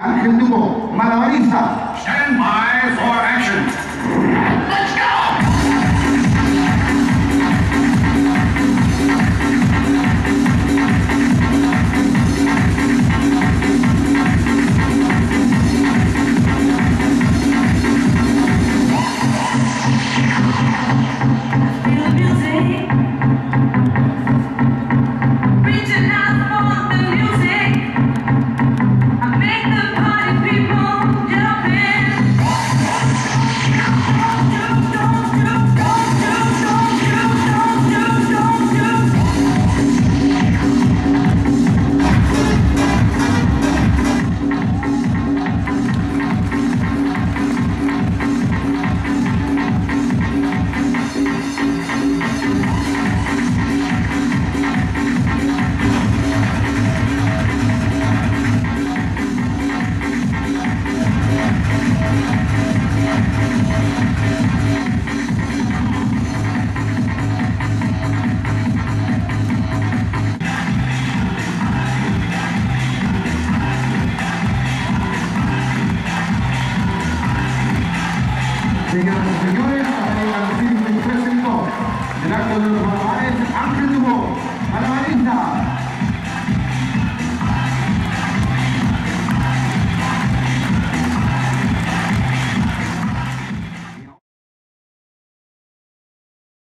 Ángel Dumbo, malabarista. Stand by Señoras y señores, a la firma y presentó acto de los